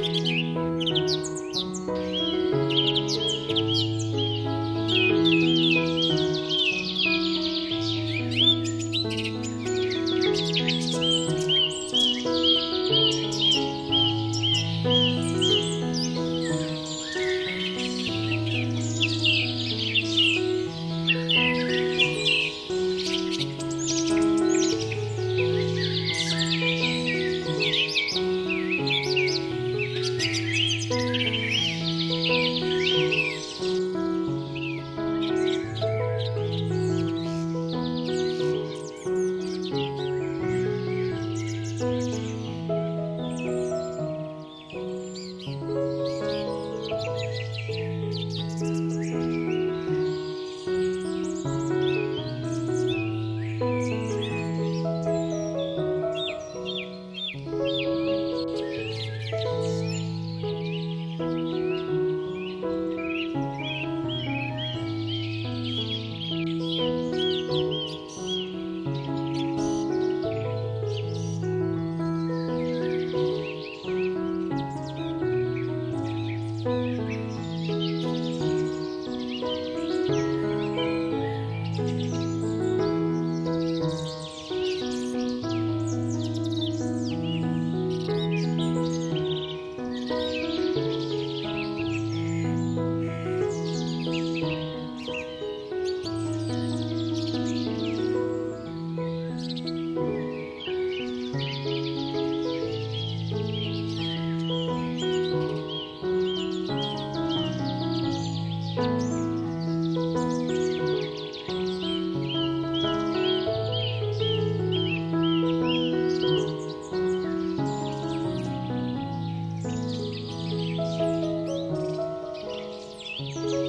Música Música Música